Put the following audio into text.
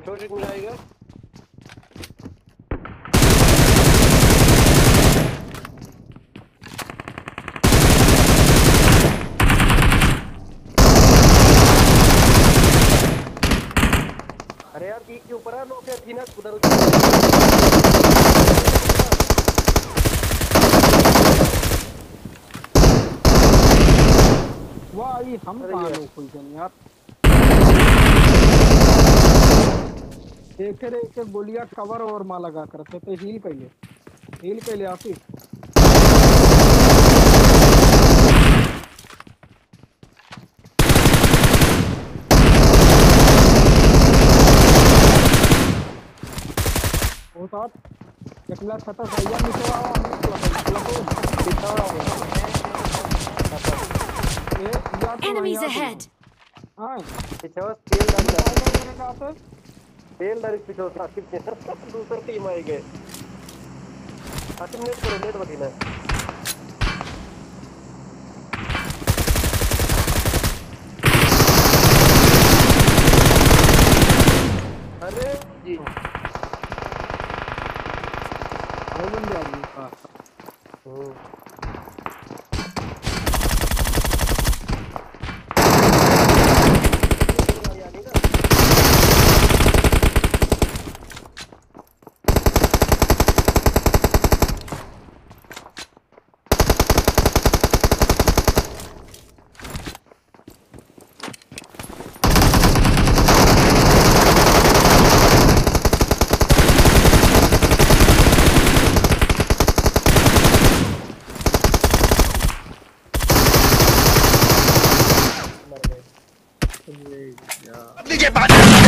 छोटे नहीं आएगा अरे यार पीक के ऊपर है लोग थी ना उधर वाह ये हम कहाँ। लोग खुल गए यार। एक एक एक गोलियाँ कवर और माँ लगा करते थे हील पहले हील पहले आसिफ वो साथ एकला छता सैया निकला हुआ हमने या तो Enemies यहाँ ahead! हाँ। पीछे बस तेल डाल दे। मेरे कहाँ से तेल डाल पीछे बस आसिफ ने दूसरा टीम आई गए आसिफ नेट करो नेट बदीना अरे जी। वो बंदे आ ये यार